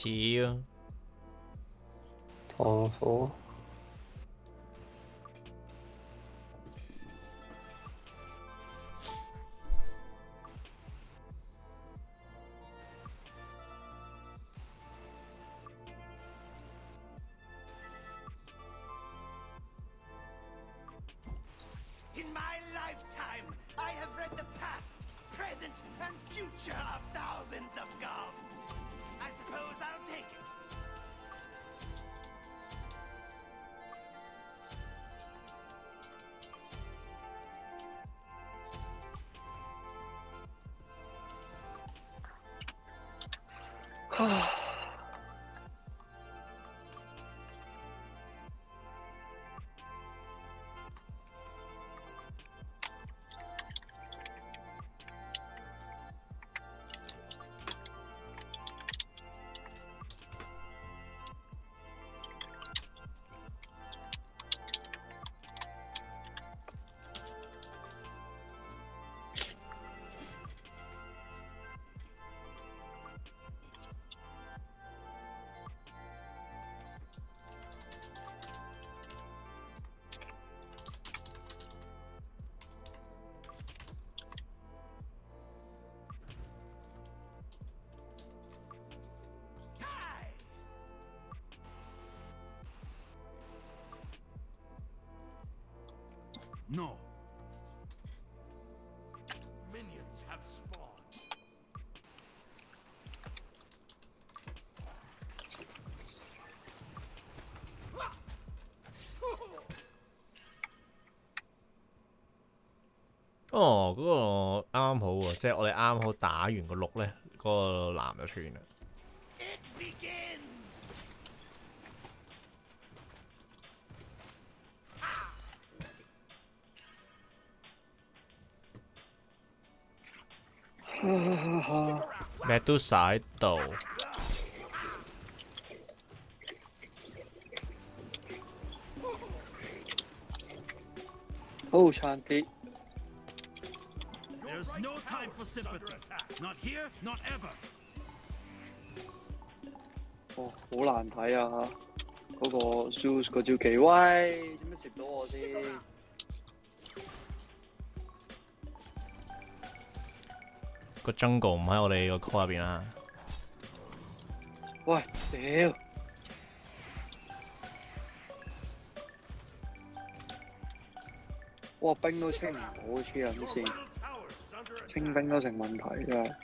似啊，糖 No. Minions have spawned. Oh, 哦，嗰、個啱啱好喎，即係我哋啱啱好打完個六咧，嗰、個藍就出現啦。Medusa 喺度，好差啲。 There's no time for sympathy. Not here, not ever. 哦，好难睇啊！嗰、个 Zeus 嗰招几威，做咩摄到我先？ 個 jungle 唔喺我哋個 call 入邊啦。喂，屌！哇，兵都清唔到，黐撚線，清兵都成問題㗎。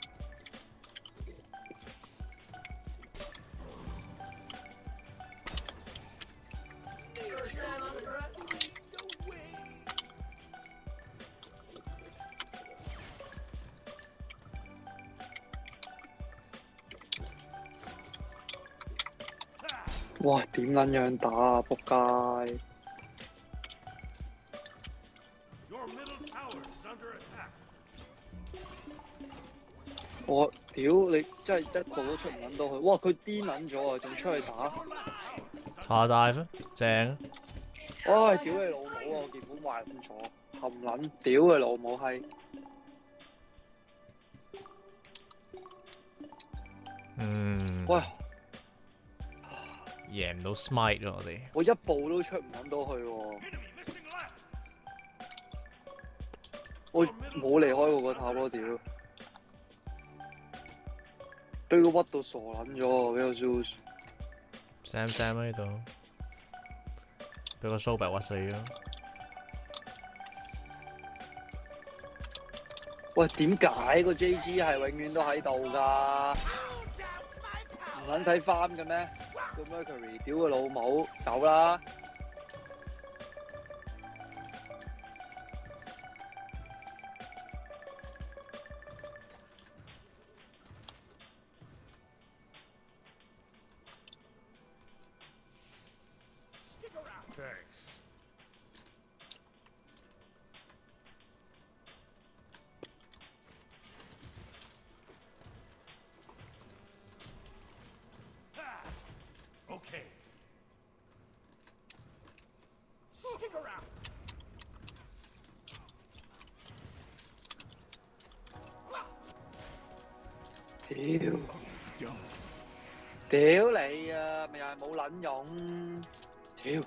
哇！點撚樣打啊？仆街.我屌你真係一個都出唔撚到去，哇！佢癲撚咗啊，仲出去打！下大咩正，唉，屌你老母啊！我鍵盤壞咁咗，含撚屌你老母閪！嗯，喂，贏唔到 smite 咯，我哋我一步都出唔撚到去喎，Enemy missing left. 我冇離開過個塔咯，屌！俾佢屈到傻撚咗啊！俾個 Zeus，Sam Sam 喺度，俾個 Sober 屈死咗。喂點解個 JG 係永遠都喺度㗎？唔撚使翻嘅咩？個 Mercury 屌佢老母，走啦！屌！屌你啊！咪又係冇撚用，屌！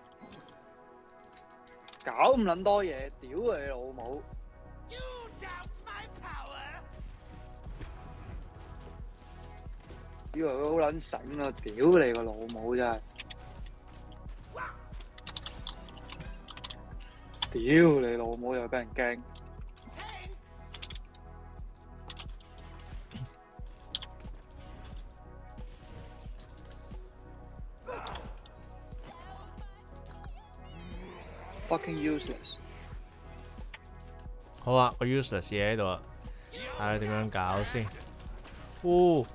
搞咁撚多嘢，屌你老母！以为佢好撚醒啊！屌你個老母真係！屌你老母又俾人驚！useless。好啊，我 useless 嘢喺度啊，睇下点样搞先。呜、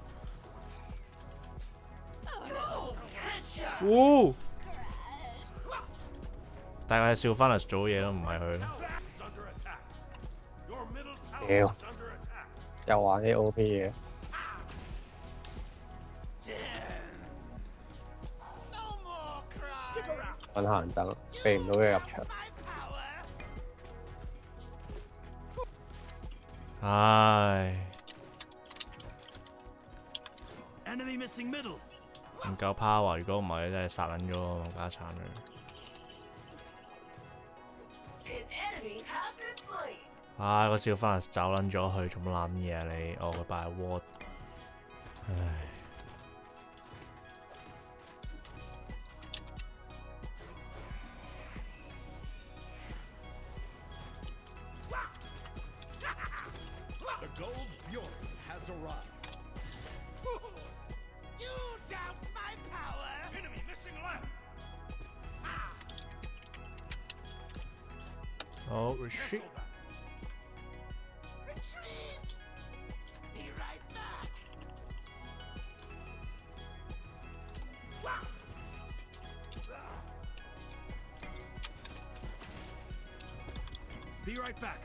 呜、大家笑翻嚟做嘢咯，唔系佢。屌，又玩啲 OP 嘅。揾下人争，避唔到佢入场。唉，Enemy missing middle. 唔夠 power，如果唔係真係殺撚咗我家產佢。An enemy has been slain. 唉，個笑翻嚟走撚咗去，做乜撚嘢啊你？我個拜 ward，唉。Right back.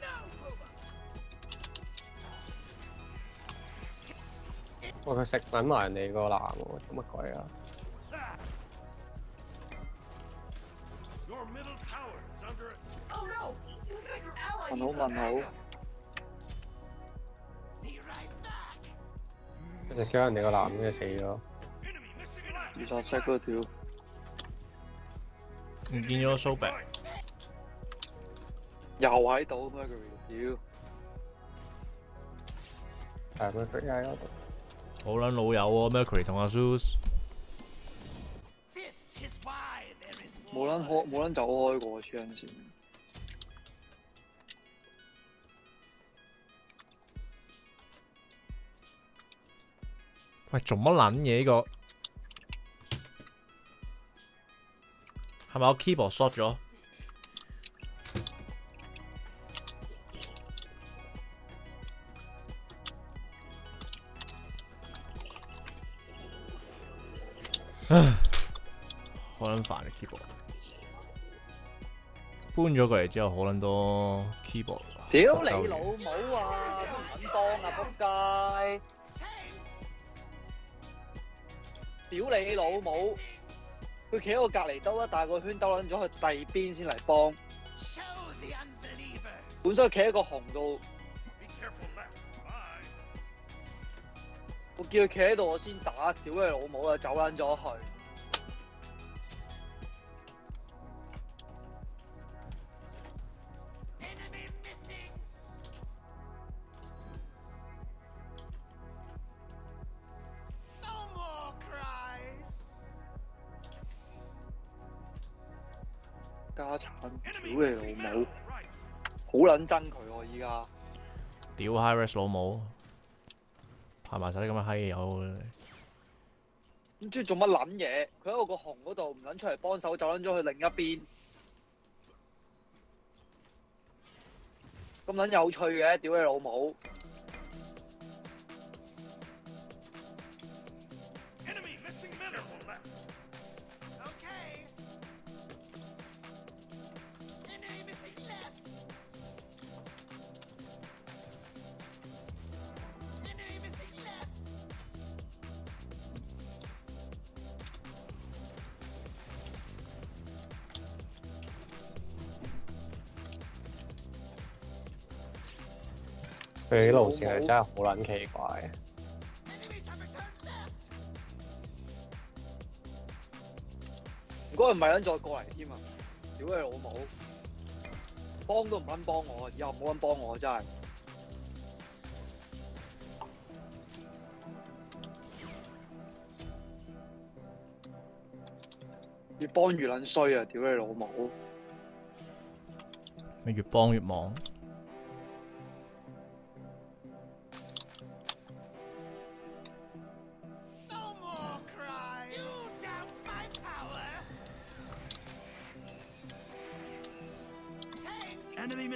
No, Booba. 哇！佢食撚埋人哋個藍喎，做乜鬼啊？Your middle tower is under attack. Oh no! Looks like your ally 問 needs 好 some 問好 backup.，Be right back. 佢食咗人哋個藍，跟住死咗。Enemy missing left. 自殺式嗰條唔見咗個 s o b a 又喺度咩？佢屌！係咩？佢喺嗰度。好撚老友喎，Mercury 同阿 Zeus。This is why there is 冇撚開冇撚走開過，黐撚線。喂，做乜撚嘢呢個？係咪我 keyboard short 咗？keyboard。搬咗過嚟之後，好撚多 keyboard。屌你老母啊！唔撚當啊，仆街！屌你老母！佢企喺我隔離兜一大個圈兜撚咗去第二邊先嚟幫。Show the unbelievers. 本身佢企喺個紅度.我叫佢企喺度，我先打。屌你老母啊！走撚咗去。家產，屌你老母！好撚憎佢喎依家。屌 high res 老母，拍埋晒啲咁嘅閪友。唔知做乜撚嘢？佢喺我個紅嗰度唔撚出嚟幫手，走撚咗去另一邊。咁撚有趣嘅，屌你老母！佢啲路線係真係好撚奇怪，唔該唔係撚再過嚟添啊。屌你老母，幫都唔撚幫我，以後冇撚幫我，真係越幫越撚衰啊。屌你老母，咪越幫越忙。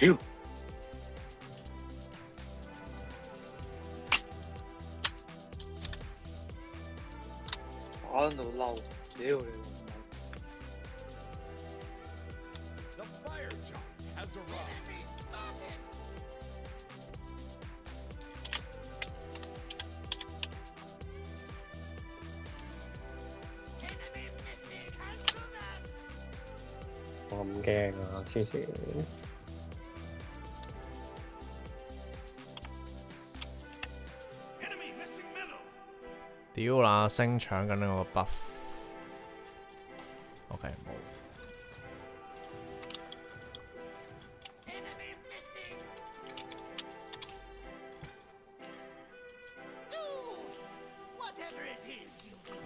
哟啥都闹过没有人我唔驚啊黐線屌啦，星搶緊呢個 buff。OK，冇。Enemy missing. Do whatever it is you do.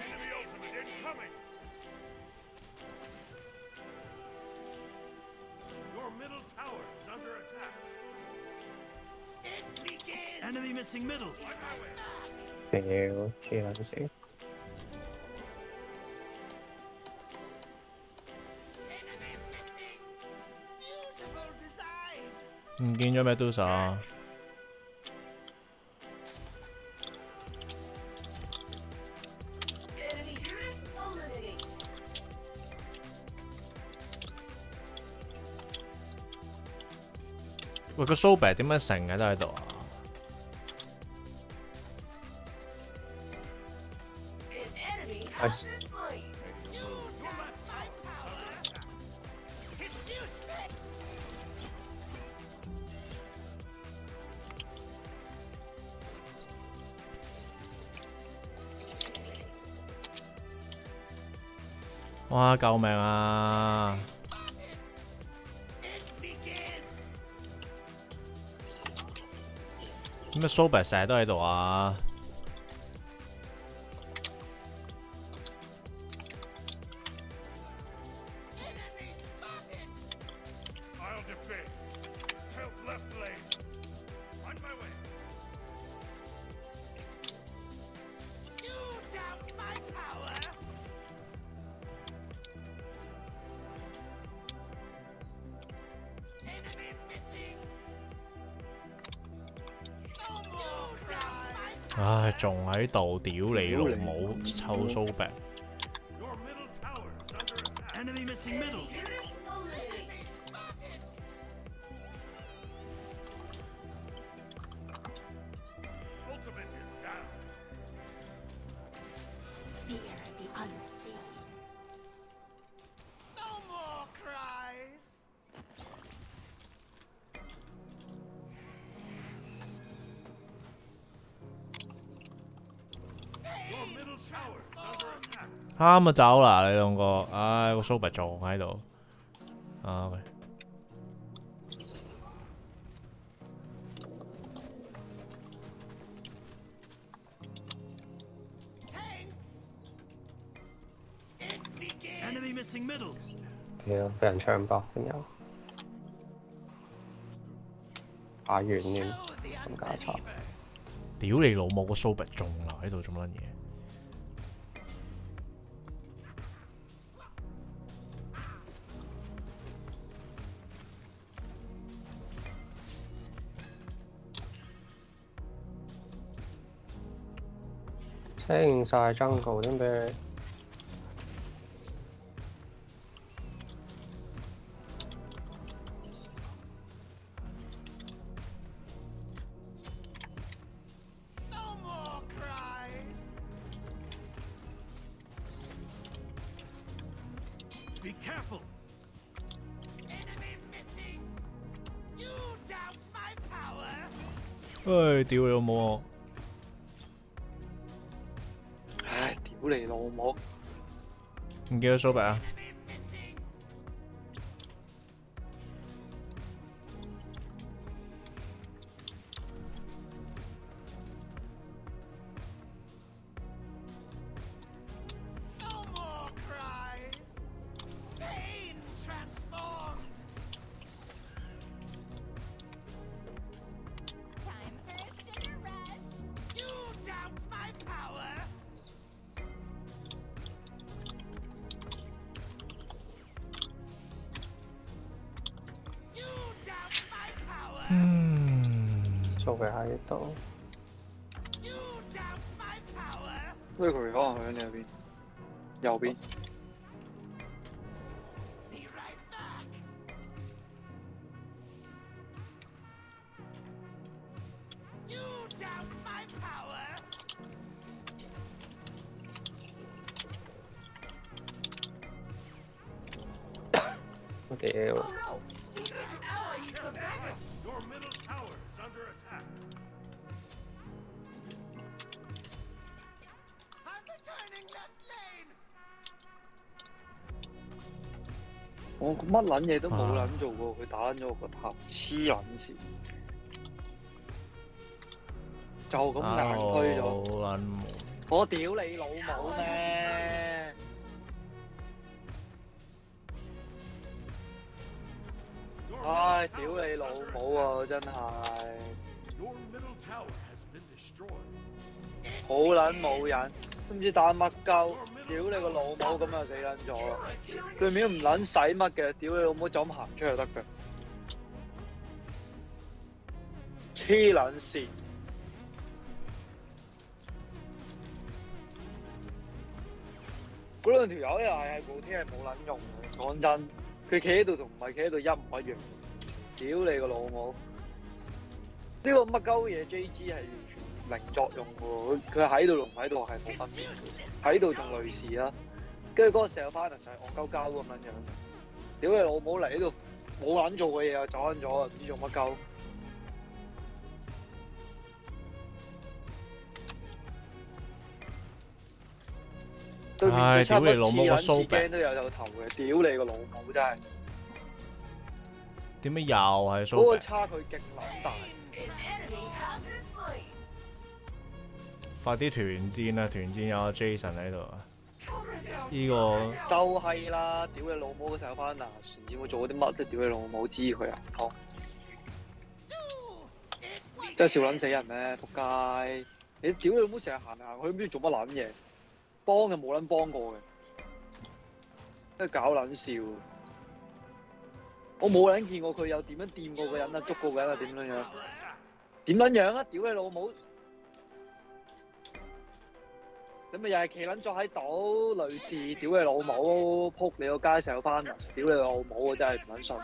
Enemy ultimate incoming. Your middle 唔見咗咩？嘟傻喂，個蘇伯點解成日都喺度啊？哇，救命啊！咩？Sobel 石都喺度啊！唉，仲喺度，屌你老母，臭蘇白！啱啊，走啦！你两个，唉，個 super 撞喺度，啊喂！俾人枪爆先有，打完先咁加插。屌你老母个 super 中啦，喺度做乜嘢？清晒 jungle 添俾你。No more cries. Be careful. Enemy missing. You doubt my power. 唉，屌你老我，你给我说白啊。佢喺呢度，You doubt my power. 威佢可能去緊你入邊，右邊。我乜捻嘢都冇捻做过，佢、打咗我个头，黐捻线，就咁硬推咗。我屌你老母咩？唉、屌你老母啊！真系，好捻冇人，都唔知打乜鸠？屌你個老母咁就死撚咗啦！对面唔撚使乜嘅，屌你老母就咁行出去得嘅，黐撚線。嗰兩條友又係係部天係冇撚用嘅，講真，佢企喺度同唔係企喺度一唔一樣。屌你個老母！呢、個乜鳩嘢 J.G 係完全零作用喎，佢佢喺度同唔喺度係冇分別嘅，喺度仲類似啦。跟住嗰個成日翻嚟就係戇鳩鳩咁樣樣。屌你老母嚟呢度冇撚做嘅嘢又走撚咗啊！唔知做乜鳩。唉屌你老母個次撚次蘇餅驚都有有頭嘅，屌你個老母真係！點解又係蘇嗰個白？差距勁撚大。快啲團戰啊！團戰有阿 Jason 喺度.呢個就係啦，屌你老母成日翻嗱，船戰會做啲乜都屌你老母知佢啊！當 Do it with 真係笑撚死人咩？仆街！你屌你老母成日行嚟行去，唔知做乜撚嘢，幫就冇撚幫過嘅，真係搞撚笑。我冇撚見過佢有點樣掂過個人啊，捉過個人啊，點樣樣？點撚樣啊？屌你老母！咁咪又係企撚咗喺度，女士，屌你老母，撲你個街成日翻，屌你老母我！真係唔撚信，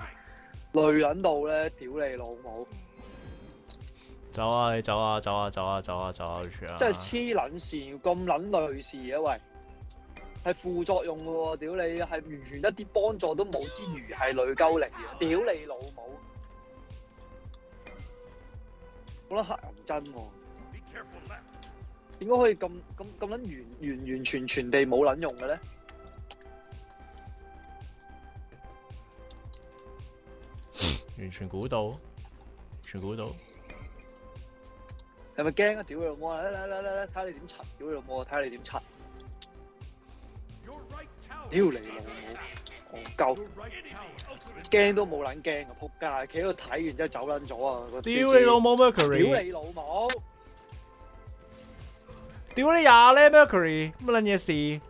累撚到咧，屌你老母！走啊！你走啊！走啊！走啊！走啊！走啊！住啊！真係黐撚線，咁撚類似嘅喂，係副作用嘅喎，屌你係完全一啲幫助都冇之餘係累鳩嚟嘅，屌你老母！我覺得黑人憎喎.點解可以咁咁咁撚完完完全全地冇撚用嘅咧？完全估到，完全估到。係咪驚啊？屌你老母啊！嚟嚟嚟嚟嚟，睇下你點柒！屌你老母啊！睇下你點柒.屌你老母.戇鳩驚都冇撚驚啊！仆街，企喺度睇完之後走撚咗啊！屌你老母屌 Mercury！你老母！屌你廿咧 Mercury！乜撚嘢事？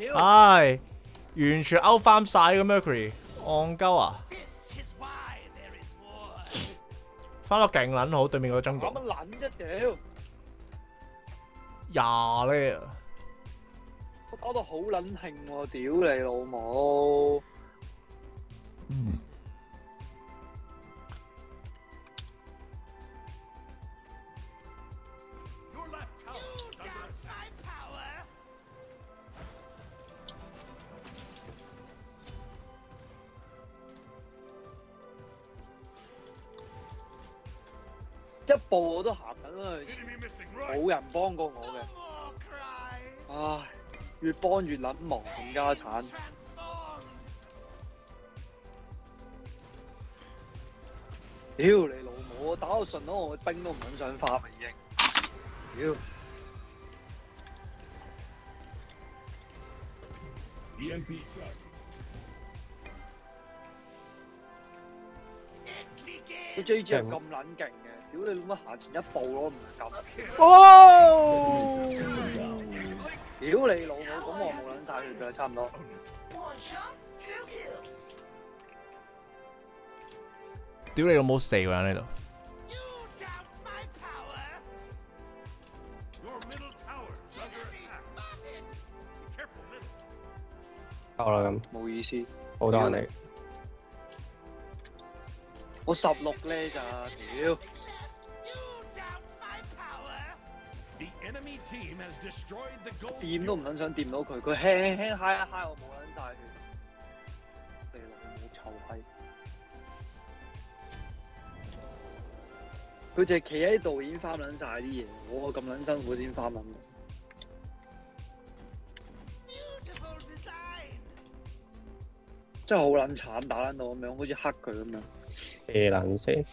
屌！唉，完全 out 翻晒個 Mercury，戇鳩啊！This why there is war. 翻落勁撚好，對面個中搞國乜撚啫屌！廿咧啊！我打到好撚興喎，屌你老母一步我都行緊啦，冇人幫過我嘅。唉，越幫越諗忘冚家產。屌你老母！打到順攞我兵都唔肯上花啦已經。屌！个 J J 系咁卵劲嘅，屌你老母行前一步咯，唔系咁。哦。屌你老母，咁我冇捻晒血噶啦，差唔多。屌你老母，四个人呢度。够啦咁，冇意思，好多人嚟。我十六咧就，屌！掂都唔撚想掂到佢，佢輕輕嗨一嗨我冇撚晒血。你老母臭閪！佢就係企喺度已經翻撚晒啲嘢，我咁撚辛苦先翻撚到。Beautiful design. 真係好撚慘，打撚到咁樣，好似黑佢咁樣。夜冷先，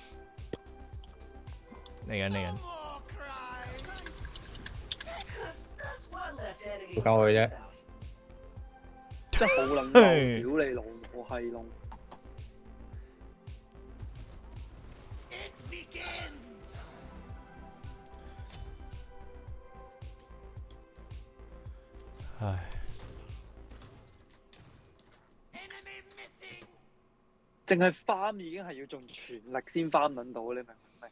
嚟緊嚟緊，夠佢啫。真係好撚嘿嬲，屌你老母閪窿！It begins. 唉.淨係翻已經係要盡全力先翻撚到，你明唔明？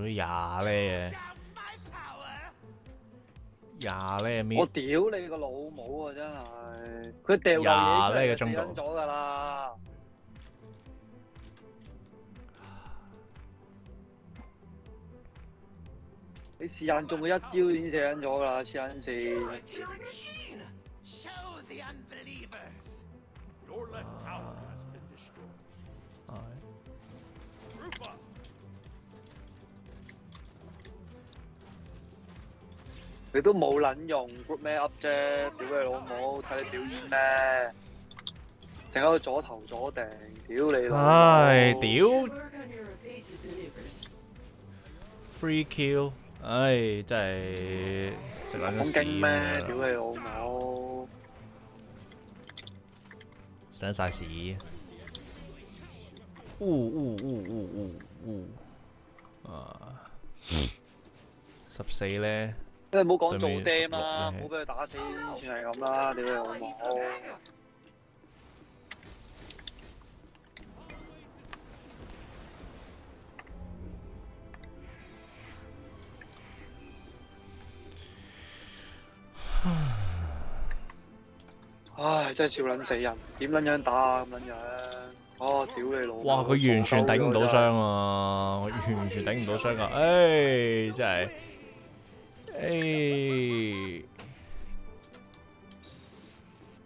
屌你廿咧。廿咧我，屌你個老母啊！真係，佢掉嚿嘢出呀呢個嚟就死中度撚咗㗎啦！你時間中佢一招已經死撚咗㗎啦，黐撚 You're 線！你都冇撚用 group 咩 up 啫，屌你老母，睇你表演咩？淨喺度左頭左定，屌你老母！唉，屌 Should work on your evasive maneuvers. free kill，唉，真係食撚咗咁勁屎咩？屌咁你老母！食撚晒屎，呜呜呜呜呜呜，啊，十四咧。即係唔好講做對面 dam 啦，唔好俾佢打死先算係咁啦，屌你老母.唉，真係笑撚死人，點撚樣打啊咁撚樣？哦，屌你老母！哇！佢完全頂唔到傷啊！完全頂唔到傷啊！唉，真係，唉，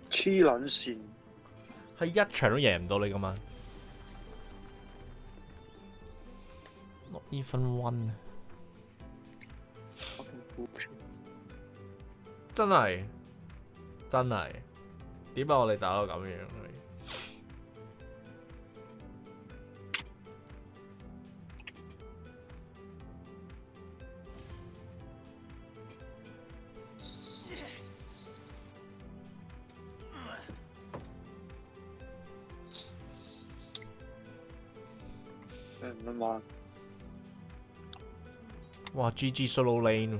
黐撚線，係一场都赢唔到你噶嘛？Not even one，真系真系，点解我哋打到咁樣？誒唔撚玩。哇！GG solo lane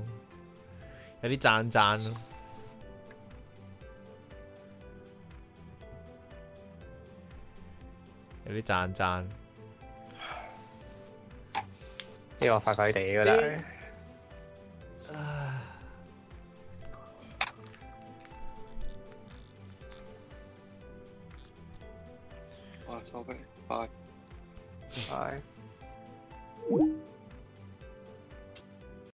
有啲讚讚咯。有啲讚讚，呢個快快地噶啦。